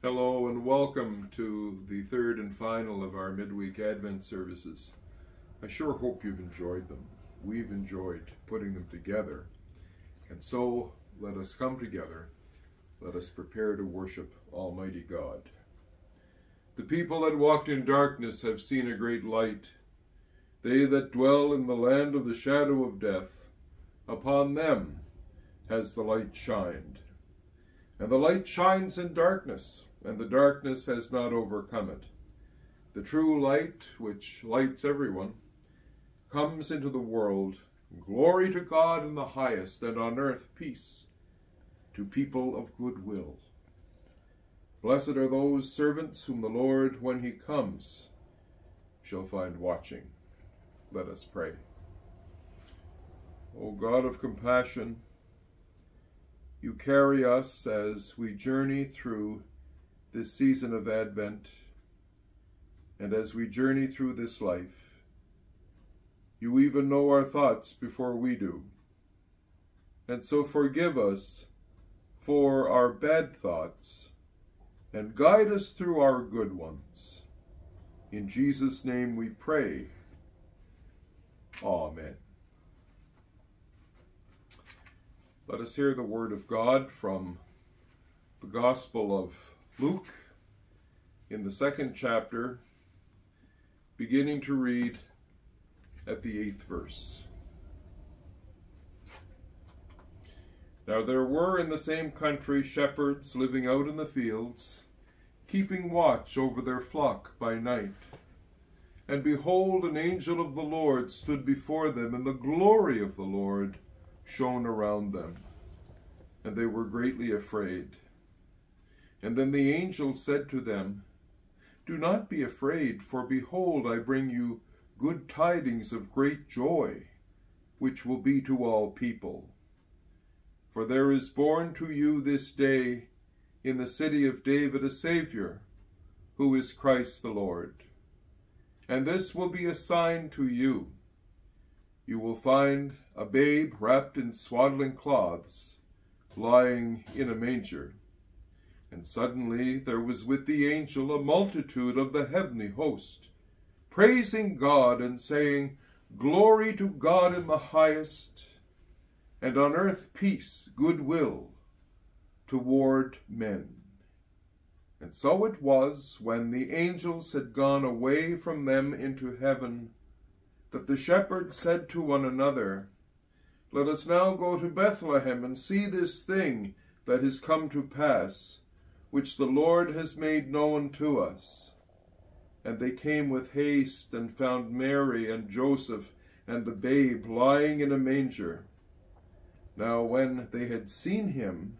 Hello and welcome to the third and final of our midweek Advent services. I sure hope you've enjoyed them. We've enjoyed putting them together. And so let us come together. Let us prepare to worship Almighty God. The people that walked in darkness have seen a great light. They that dwell in the land of the shadow of death, upon them has the light shined. And the light shines in darkness, and the darkness has not overcome it. The true light, which lights everyone, comes into the world. Glory to God in the highest, and on earth peace to people of good will. Blessed are those servants whom the Lord, when he comes, shall find watching. Let us pray. O God of compassion, you carry us as we journey through this season of Advent, and as we journey through this life, you even know our thoughts before we do. And so forgive us for our bad thoughts and guide us through our good ones. In Jesus' name we pray. Amen. Let us hear the word of God from the Gospel of Luke in the second chapter, beginning to read at the eighth verse. Now there were in the same country shepherds living out in the fields, keeping watch over their flock by night. And behold, an angel of the Lord stood before them, and the glory of the Lord shone around them. And they were greatly afraid. And then the angel said to them, Do not be afraid, for behold, I bring you good tidings of great joy, which will be to all people. For there is born to you this day in the city of David a Saviour, who is Christ the Lord. And this will be a sign to you. You will find a babe wrapped in swaddling cloths, lying in a manger. And suddenly there was with the angel a multitude of the heavenly host, praising God and saying, Glory to God in the highest, and on earth peace, goodwill toward men. And so it was, when the angels had gone away from them into heaven, that the shepherds said to one another, Let us now go to Bethlehem and see this thing that has come to pass, which the Lord has made known to us. And they came with haste and found Mary and Joseph and the babe lying in a manger. Now when they had seen him,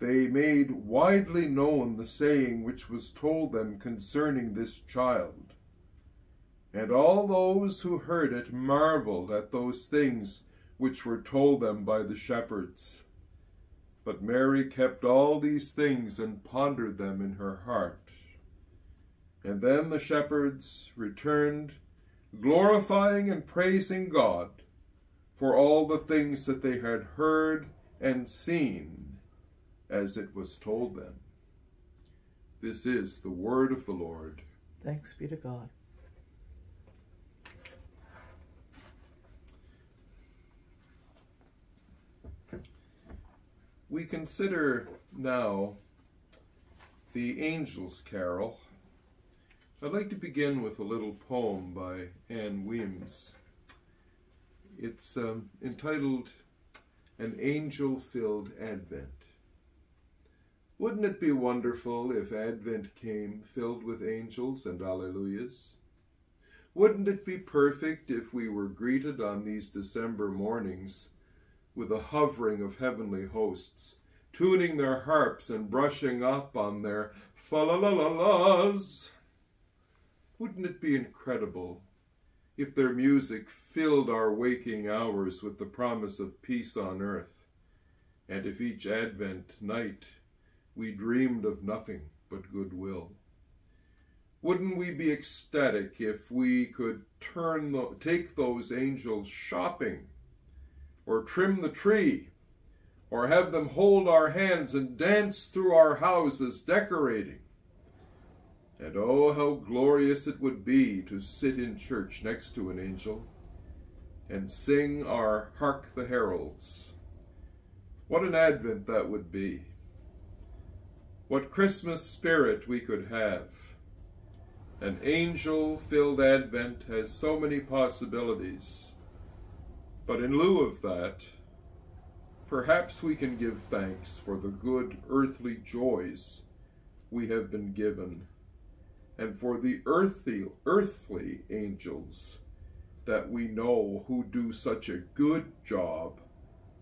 they made widely known the saying which was told them concerning this child. And all those who heard it marveled at those things which were told them by the shepherds. But Mary kept all these things and pondered them in her heart. And then the shepherds returned, glorifying and praising God for all the things that they had heard and seen as it was told them. This is the word of the Lord. Thanks be to God. We consider now the Angel's Carol. I'd like to begin with a little poem by Ann Weems. It's um, entitled An Angel-Filled Advent. Wouldn't it be wonderful if Advent came filled with angels and alleluias? Wouldn't it be perfect if we were greeted on these December mornings with a hovering of heavenly hosts, tuning their harps and brushing up on their fa la la la las. Wouldn't it be incredible if their music filled our waking hours with the promise of peace on earth, and if each Advent night we dreamed of nothing but goodwill? Wouldn't we be ecstatic if we could turn the, take those angels shopping or trim the tree, or have them hold our hands and dance through our houses decorating. And oh, how glorious it would be to sit in church next to an angel and sing our Hark the Heralds. What an advent that would be. What Christmas spirit we could have. An angel-filled advent has so many possibilities. But in lieu of that, perhaps we can give thanks for the good earthly joys we have been given and for the earthly, earthly angels that we know who do such a good job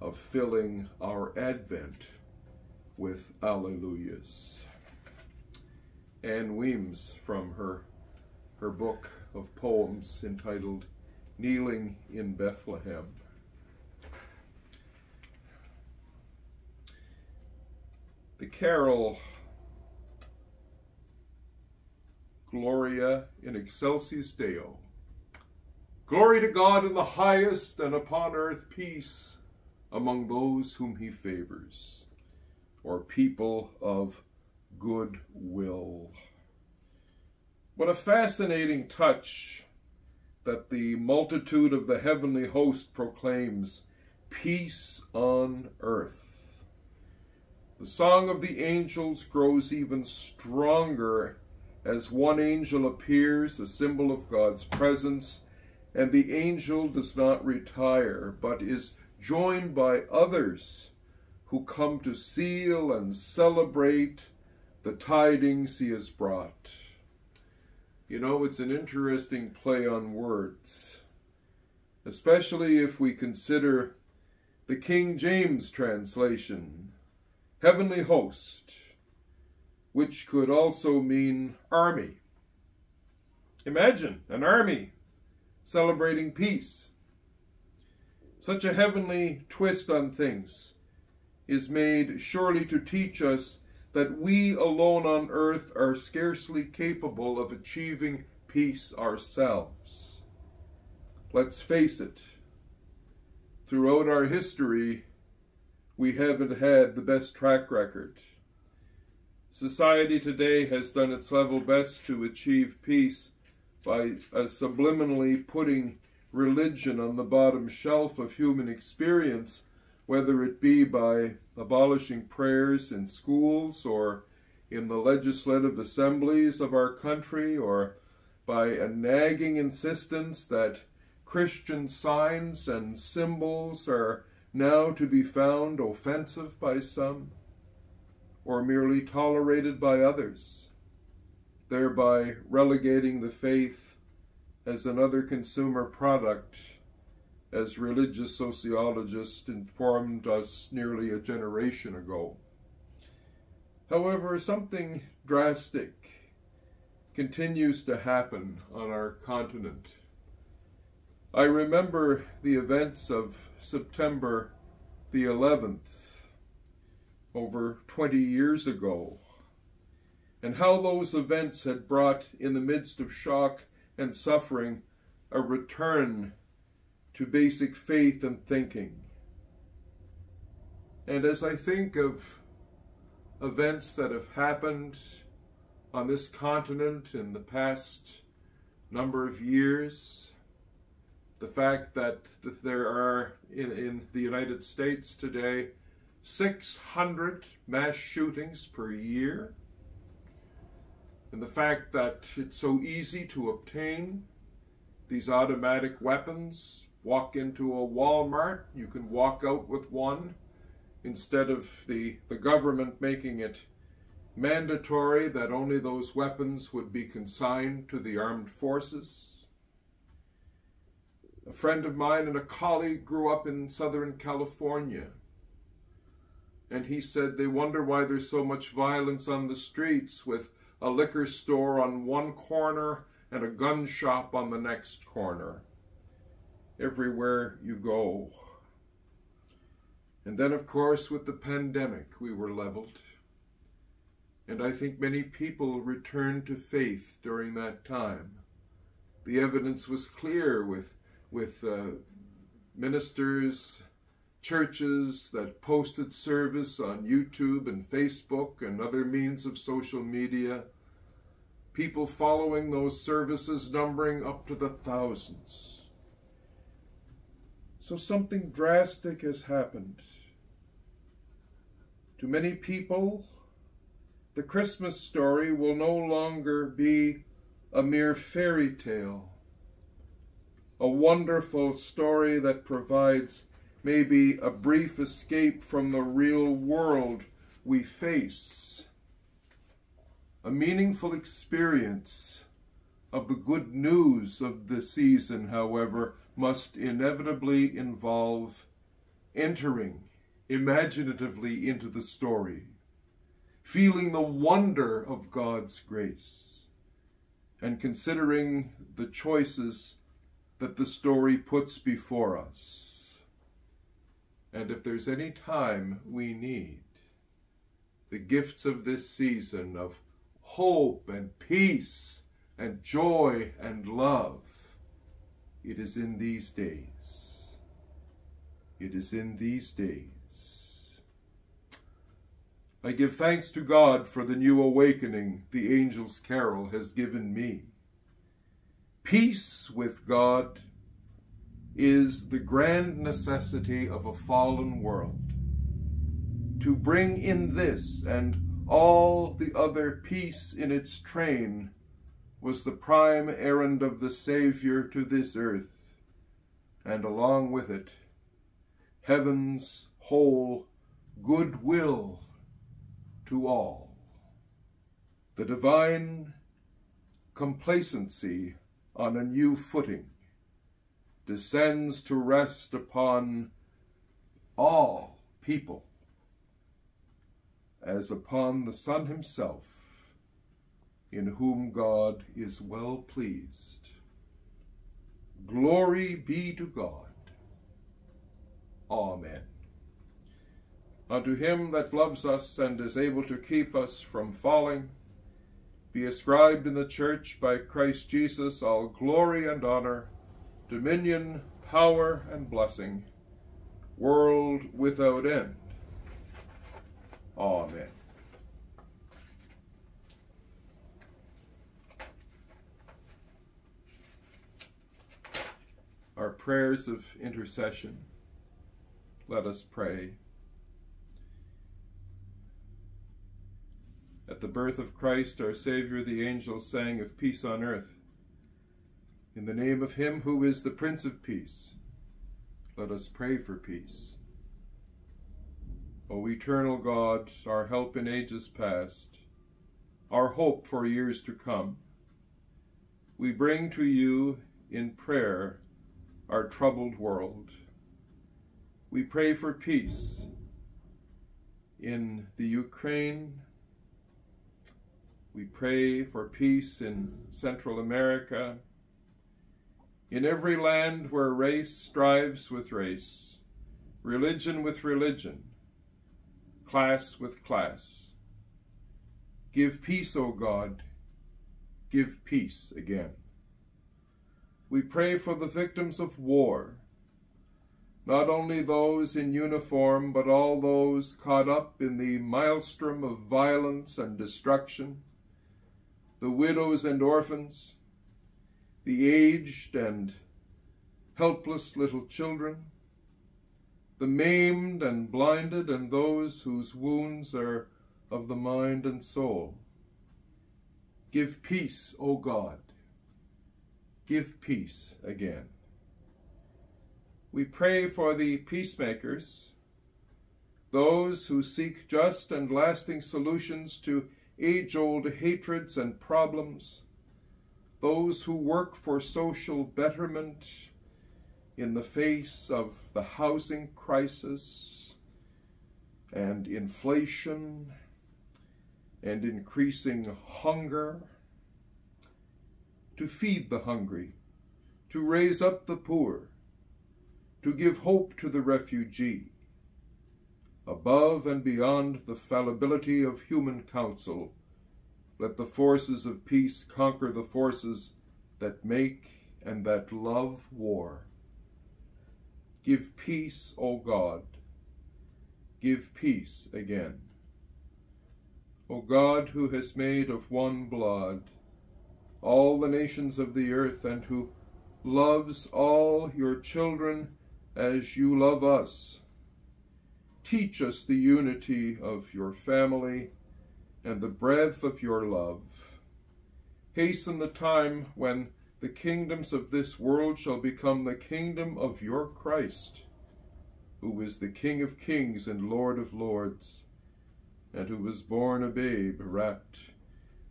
of filling our Advent with Alleluias. Ann Weems from her, her book of poems entitled Kneeling in Bethlehem. The carol Gloria in excelsis Deo. Glory to God in the highest, and upon earth peace among those whom he favors, or people of good will. What a fascinating touch that the multitude of the heavenly host proclaims, peace on earth. The song of the angels grows even stronger as one angel appears, a symbol of God's presence, and the angel does not retire, but is joined by others who come to seal and celebrate the tidings he has brought. You know, it's an interesting play on words, especially if we consider the King James translation, heavenly host, which could also mean army. Imagine an army celebrating peace. Such a heavenly twist on things is made surely to teach us that we alone on earth are scarcely capable of achieving peace ourselves. Let's face it, throughout our history, we haven't had the best track record. Society today has done its level best to achieve peace by uh, subliminally putting religion on the bottom shelf of human experience, whether it be by abolishing prayers in schools or in the legislative assemblies of our country, or by a nagging insistence that Christian signs and symbols are now to be found offensive by some or merely tolerated by others, thereby relegating the faith as another consumer product, as religious sociologists informed us nearly a generation ago. However, something drastic continues to happen on our continent. I remember the events of September the 11th, over 20 years ago, and how those events had brought, in the midst of shock and suffering, a return to basic faith and thinking. And as I think of events that have happened on this continent in the past number of years, the fact that, there are in, in the United States today 600 mass shootings per year. And the fact that it's so easy to obtain these automatic weapons, walk into a Walmart, you can walk out with one, instead of the, the government making it mandatory that only those weapons would be consigned to the armed forces. A friend of mine and a colleague grew up in Southern California and he said they wonder why there's so much violence on the streets with a liquor store on one corner and a gun shop on the next corner. Everywhere you go. And then, of course, with the pandemic, we were leveled. And I think many people returned to faith during that time. The evidence was clear with, with uh, ministers churches that posted service on YouTube and Facebook and other means of social media, people following those services numbering up to the thousands. So something drastic has happened. To many people, the Christmas story will no longer be a mere fairy tale, a wonderful story that provides maybe a brief escape from the real world we face, a meaningful experience of the good news of the season, however, must inevitably involve entering imaginatively into the story, feeling the wonder of God's grace, and considering the choices that the story puts before us. And if there's any time we need the gifts of this season of hope and peace and joy and love, it is in these days. It is in these days. I give thanks to God for the new awakening the angel's carol has given me. Peace with God is the grand necessity of a fallen world. To bring in this and all the other peace in its train was the prime errand of the Savior to this earth, and along with it, heaven's whole goodwill to all. The divine complacency on a new footing descends to rest upon all people as upon the Son himself, in whom God is well pleased. Glory be to God. Amen. Unto him that loves us and is able to keep us from falling, be ascribed in the church by Christ Jesus all glory and honor, dominion, power, and blessing, world without end. Amen. Our prayers of intercession, let us pray. At the birth of Christ, our Savior, the angels sang of peace on earth. In the name of him who is the Prince of Peace, let us pray for peace. O eternal God, our help in ages past, our hope for years to come, we bring to you in prayer our troubled world. We pray for peace in the Ukraine, we pray for peace in Central America, in every land where race strives with race, religion with religion, class with class. Give peace, O God, give peace again. We pray for the victims of war, not only those in uniform, but all those caught up in the maelstrom of violence and destruction, the widows and orphans, the aged and helpless little children, the maimed and blinded, and those whose wounds are of the mind and soul. Give peace, O God. Give peace again. We pray for the peacemakers, those who seek just and lasting solutions to age-old hatreds and problems, those who work for social betterment in the face of the housing crisis and inflation and increasing hunger, to feed the hungry, to raise up the poor, to give hope to the refugee, above and beyond the fallibility of human counsel, let the forces of peace conquer the forces that make and that love war. Give peace, O God. Give peace again. O God, who has made of one blood all the nations of the earth, and who loves all your children as you love us, teach us the unity of your family and the breadth of your love. Hasten the time when the kingdoms of this world shall become the kingdom of your Christ, who is the King of kings and Lord of lords, and who was born a babe wrapped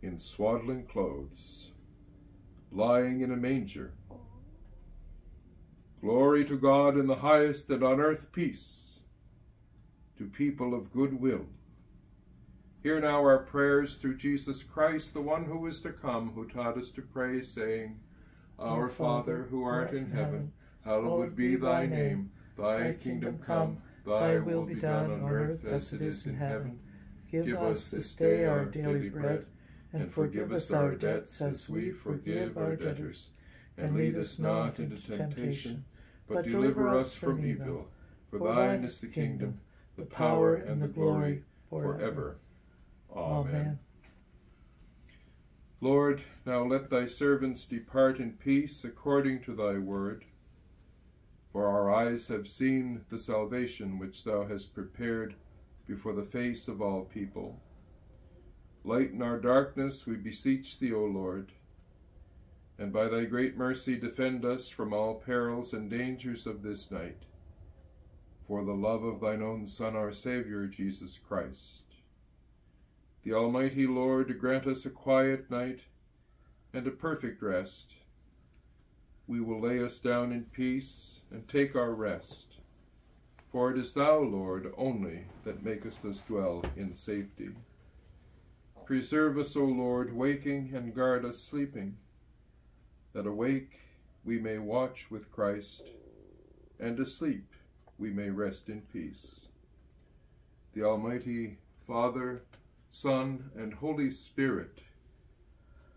in swaddling clothes, lying in a manger. Glory to God in the highest, and on earth peace to people of good will. Hear now our prayers through Jesus Christ, the one who is to come, who taught us to pray, saying, Our Father, who art in heaven, hallowed be thy name. Thy kingdom come, thy will be done on earth as it is in heaven. Give us this day our daily bread, and forgive us our debts as we forgive our debtors. And lead us not into temptation, but deliver us from evil. For thine is the kingdom, the power, and the glory, forever. Amen. Lord, now let thy servants depart in peace according to thy word. For our eyes have seen the salvation which thou hast prepared before the face of all people. Lighten our darkness, we beseech thee, O Lord, and by thy great mercy defend us from all perils and dangers of this night, for the love of thine own Son, our Saviour, Jesus Christ. The Almighty Lord grant us a quiet night and a perfect rest. We will lay us down in peace and take our rest. For it is thou, Lord, only that makest us dwell in safety. Preserve us, O Lord, waking, and guard us sleeping, that awake we may watch with Christ, and asleep we may rest in peace. The Almighty Father, Son, and Holy Spirit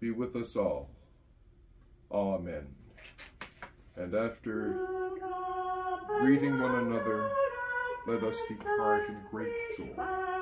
be with us all. Amen. And after greeting one another, let us depart in great joy.